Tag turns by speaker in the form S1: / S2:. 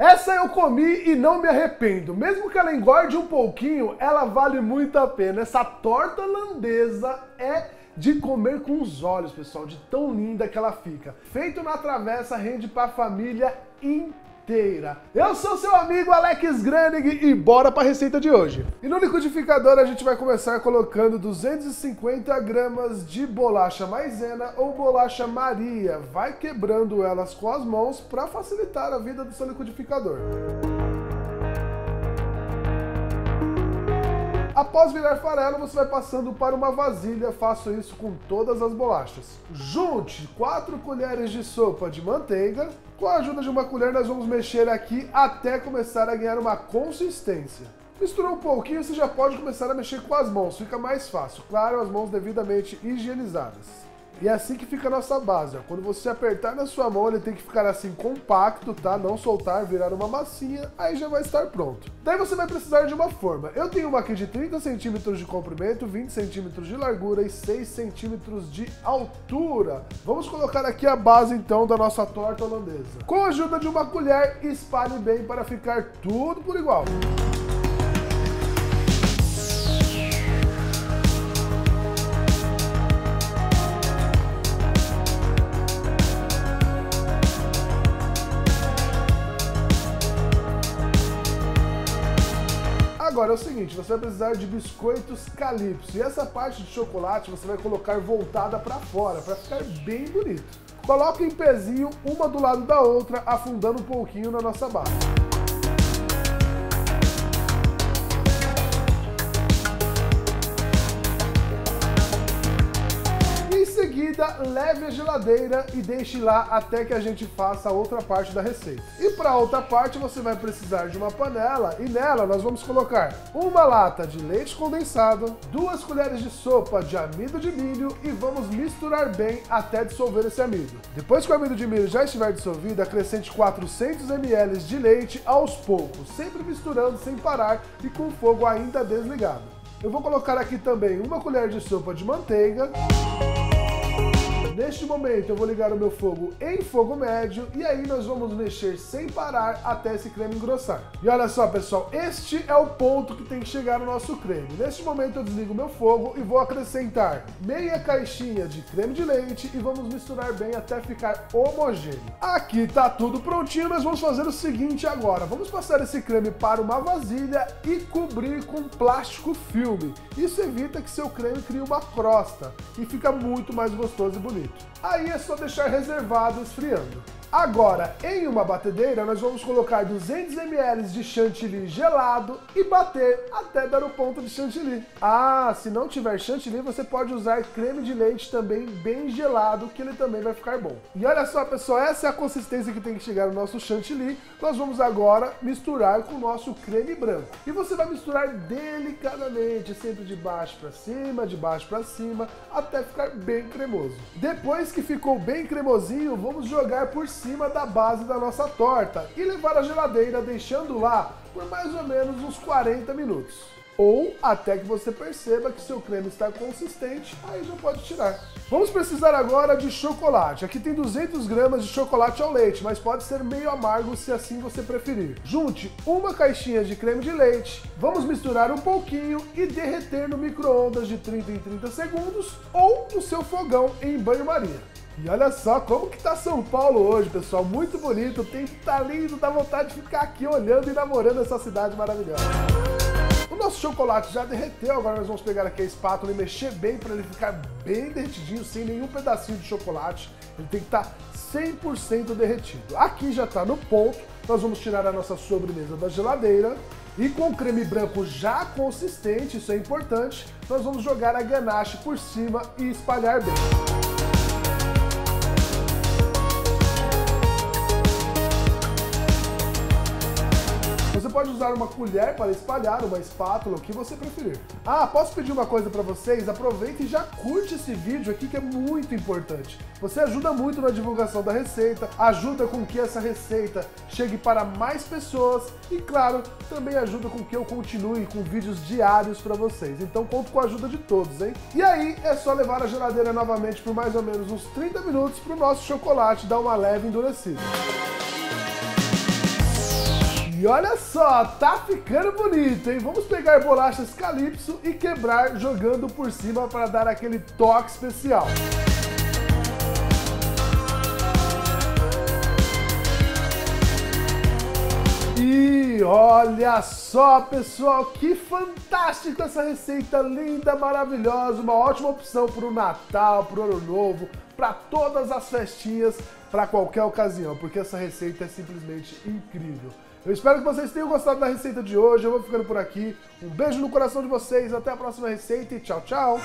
S1: Essa eu comi e não me arrependo. Mesmo que ela engorde um pouquinho, ela vale muito a pena. Essa torta holandesa é de comer com os olhos, pessoal, de tão linda que ela fica. Feito na travessa, rende para a família inteira Eu sou seu amigo Alex Granig e bora para a receita de hoje. E no liquidificador a gente vai começar colocando 250 gramas de bolacha maisena ou bolacha Maria. Vai quebrando elas com as mãos para facilitar a vida do seu liquidificador. Após virar farelo, você vai passando para uma vasilha. Faço isso com todas as bolachas. Junte 4 colheres de sopa de manteiga. Com a ajuda de uma colher, nós vamos mexer aqui até começar a ganhar uma consistência. Misturou um pouquinho, você já pode começar a mexer com as mãos, fica mais fácil. Claro, as mãos devidamente higienizadas. E é assim que fica a nossa base. Ó. Quando você apertar na sua mão, ele tem que ficar assim compacto, tá? Não soltar, virar uma massinha, aí já vai estar pronto. Daí você vai precisar de uma forma. Eu tenho uma aqui de 30 centímetros de comprimento, 20 centímetros de largura e 6 centímetros de altura. Vamos colocar aqui a base então da nossa torta holandesa. Com a ajuda de uma colher, espalhe bem para ficar tudo por igual. Agora é o seguinte, você vai precisar de biscoitos Calypso e essa parte de chocolate você vai colocar voltada para fora para ficar bem bonito. Coloque em pezinho uma do lado da outra, afundando um pouquinho na nossa base. Leve a geladeira e deixe lá até que a gente faça a outra parte da receita. E para a outra parte, você vai precisar de uma panela e nela nós vamos colocar uma lata de leite condensado, duas colheres de sopa de amido de milho e vamos misturar bem até dissolver esse amido. Depois que o amido de milho já estiver dissolvido, acrescente 400 ml de leite aos poucos, sempre misturando sem parar e com o fogo ainda desligado. Eu vou colocar aqui também uma colher de sopa de manteiga. Neste momento eu vou ligar o meu fogo em fogo médio e aí nós vamos mexer sem parar até esse creme engrossar. E olha só pessoal, este é o ponto que tem que chegar no nosso creme. Neste momento eu desligo o meu fogo e vou acrescentar meia caixinha de creme de leite e vamos misturar bem até ficar homogêneo. Aqui tá tudo prontinho, nós vamos fazer o seguinte agora. Vamos passar esse creme para uma vasilha e cobrir com plástico filme. Isso evita que seu creme crie uma crosta e fica muito mais gostoso e bonito. Aí é só deixar reservado esfriando. Agora, em uma batedeira, nós vamos colocar 200 ml de chantilly gelado e bater até dar o ponto de chantilly. Ah, se não tiver chantilly, você pode usar creme de leite também bem gelado, que ele também vai ficar bom. E olha só, pessoal, essa é a consistência que tem que chegar no nosso chantilly. Nós vamos agora misturar com o nosso creme branco. E você vai misturar delicadamente, sempre de baixo para cima, de baixo para cima, até ficar bem cremoso. Depois que ficou bem cremosinho, vamos jogar por cima cima da base da nossa torta e levar à geladeira, deixando lá por mais ou menos uns 40 minutos. Ou até que você perceba que seu creme está consistente, aí já pode tirar. Vamos precisar agora de chocolate. Aqui tem 200 gramas de chocolate ao leite, mas pode ser meio amargo se assim você preferir. Junte uma caixinha de creme de leite, vamos misturar um pouquinho e derreter no micro-ondas de 30 em 30 segundos ou no seu fogão em banho-maria. E olha só como que tá São Paulo hoje, pessoal. Muito bonito, tem que tá lindo, dá vontade de ficar aqui olhando e namorando essa cidade maravilhosa. O nosso chocolate já derreteu, agora nós vamos pegar aqui a espátula e mexer bem para ele ficar bem derretidinho, sem nenhum pedacinho de chocolate. Ele tem que estar tá 100% derretido. Aqui já está no ponto, nós vamos tirar a nossa sobremesa da geladeira e com o creme branco já consistente, isso é importante, nós vamos jogar a ganache por cima e espalhar bem. Pode usar uma colher para espalhar, uma espátula, o que você preferir. Ah, posso pedir uma coisa para vocês? Aproveita e já curte esse vídeo aqui que é muito importante. Você ajuda muito na divulgação da receita, ajuda com que essa receita chegue para mais pessoas e, claro, também ajuda com que eu continue com vídeos diários para vocês. Então conto com a ajuda de todos, hein? E aí é só levar a geladeira novamente por mais ou menos uns 30 minutos para o nosso chocolate dar uma leve endurecida. E olha só, tá ficando bonito, hein? Vamos pegar bolachas Calypso e quebrar jogando por cima para dar aquele toque especial. E olha só, pessoal, que fantástico essa receita linda, maravilhosa, uma ótima opção para o Natal, para o Ano Novo, para todas as festinhas, para qualquer ocasião, porque essa receita é simplesmente incrível. Eu espero que vocês tenham gostado da receita de hoje. Eu vou ficando por aqui. Um beijo no coração de vocês. Até a próxima receita e tchau, tchau.